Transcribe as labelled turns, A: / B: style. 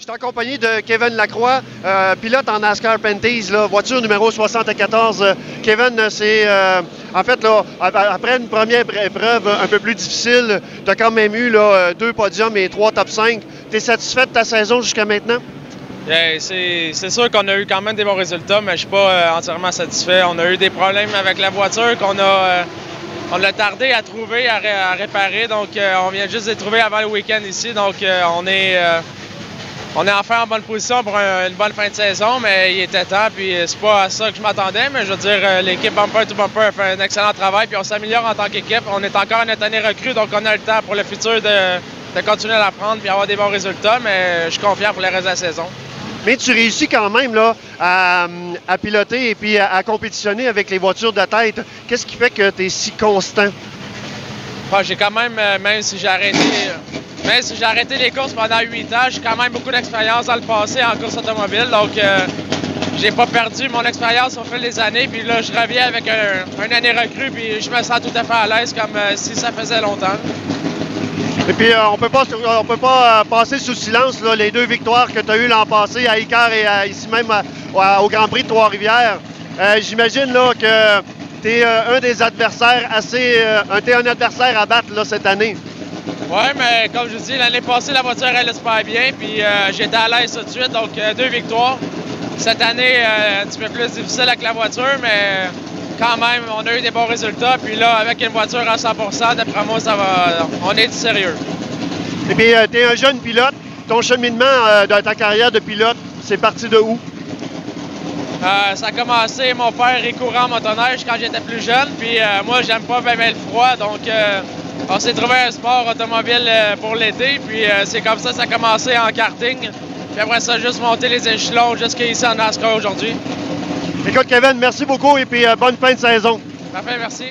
A: Je suis en compagnie de Kevin Lacroix, euh, pilote en NASCAR Penties, là, voiture numéro 74. Euh, Kevin, c'est euh, en fait après une première épreuve un peu plus difficile, tu as quand même eu deux podiums et trois top 5. Tu es satisfait de ta saison jusqu'à maintenant?
B: c'est sûr qu'on a eu quand même des bons résultats, mais je ne suis pas entièrement satisfait. On a eu des problèmes avec la voiture qu'on a, on l'a tardé à trouver, à, réparer. Donc, on vient juste de les trouver avant le week-end ici. Donc, on est on est enfin en bonne position pour une bonne fin de saison, mais il était temps, puis c'est pas à ça que je m'attendais, mais je veux dire, euh, l'équipe Bumper to Bumper a fait un excellent travail, puis on s'améliore en tant qu'équipe. On est encore une année recrue, donc on a le temps pour le futur de, continuer à l'apprendre puis avoir des bons résultats, mais je suis confiant pour le reste de la saison.
A: Mais tu réussis quand même là, à, piloter et puis à, compétitionner avec les voitures de tête. Qu'est-ce qui fait que tu es si constant?
B: Ah, j'ai quand même, euh, même si j'ai arrêté j'ai arrêté les courses pendant 8 ans, j'ai quand même beaucoup d'expérience dans le passé en course automobile. Donc, euh, j'ai pas perdu mon expérience au fil des années. Puis là, je reviens avec un, année recrue, puis je me sens tout à fait à l'aise comme euh, si ça faisait longtemps.
A: Et puis, euh, on peut pas, on peut pas passer sous silence les deux victoires que tu as eues l'an passé à Icar et ici même au Grand Prix de Trois-Rivières. J'imagine que tu es un des adversaires assez. es un adversaire à battre cette année.
B: Oui, mais comme je vous dis, l'année passée, la voiture allait super bien, puis euh, j'étais à l'aise tout de suite, donc euh, deux victoires. Cette année, euh, un petit peu plus difficile avec la voiture, mais quand même, on a eu des bons résultats. Puis là, avec une voiture à 100% d'après moi, ça va, on est du sérieux.
A: Et puis, tu es un jeune pilote. Ton cheminement dans ta carrière de pilote, c'est parti de où?
B: ça a commencé, mon père est courant en motoneige quand j'étais plus jeune, puis moi, j'aime pas bien le froid, donc on s'est trouvé un sport automobile euh, pour l'été, puis euh, c'est comme ça que ça a commencé en karting. Puis après ça, juste monter les échelons jusqu'à ici en NASCAR aujourd'hui.
A: Écoute, Kevin, merci beaucoup et puis euh, bonne fin de saison.
B: Parfait, merci.